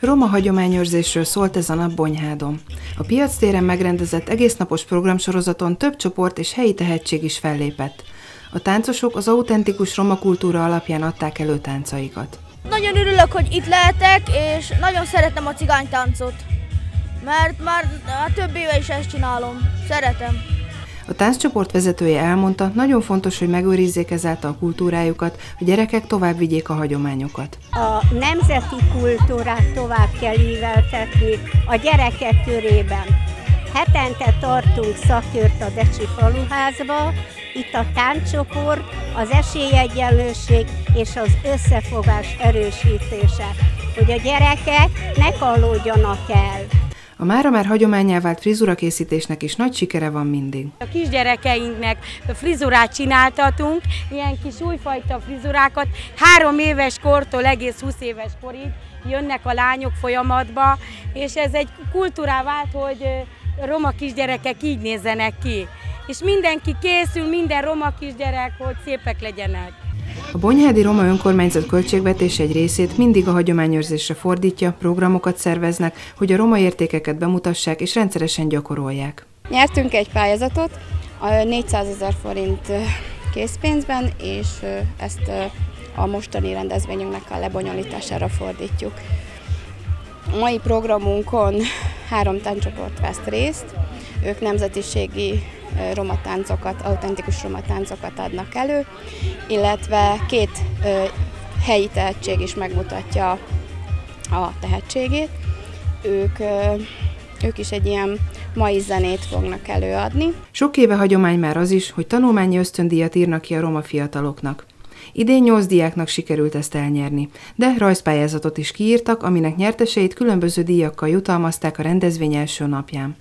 Roma hagyományőrzésről szólt ez a nap Bonyhádon. A piac téren megrendezett egésznapos programsorozaton több csoport és helyi tehetség is fellépett. A táncosok az autentikus roma kultúra alapján adták elő táncaikat. Nagyon örülök, hogy itt lehetek, és nagyon szeretem a cigánytáncot, mert már több éve is ezt csinálom. Szeretem. A tánccsoport vezetője elmondta, nagyon fontos, hogy megőrizzék ezáltal a kultúrájukat, a gyerekek tovább vigyék a hagyományokat. A nemzeti kultúrát tovább kell íveltetni a gyerekek körében. Hetente tartunk szakört a Decsi faluházba, itt a tánccsoport, az esélyegyenlőség és az összefogás erősítése, hogy a gyerekek ne kallódjanak el. A mára már hagyományá vált frizura készítésnek is nagy sikere van mindig. A kisgyerekeinknek frizurát csináltatunk, ilyen kis újfajta frizurákat, három éves kortól egész 20 éves korig jönnek a lányok folyamatba, és ez egy kultúrá vált, hogy roma kisgyerekek így nézzenek ki. És mindenki készül, minden roma kisgyerek, hogy szépek legyenek. A Bonyhádi Roma Önkormányzat költségvetés egy részét mindig a hagyományőrzésre fordítja, programokat szerveznek, hogy a roma értékeket bemutassák és rendszeresen gyakorolják. Nyertünk egy pályázatot, 400 ezer forint készpénzben, és ezt a mostani rendezvényünknek a lebonyolítására fordítjuk. A mai programunkon három táncsoport vesz részt, ők nemzetiségi roma táncokat, autentikus roma táncokat adnak elő, illetve két helyi tehetség is megmutatja a tehetségét. Ők, ők is egy ilyen mai zenét fognak előadni. Sok éve hagyomány már az is, hogy tanulmányi ösztöndíjat írnak ki a roma fiataloknak. Idén nyolc diáknak sikerült ezt elnyerni, de rajzpályázatot is kiírtak, aminek nyerteseit különböző díjakkal jutalmazták a rendezvény első napján.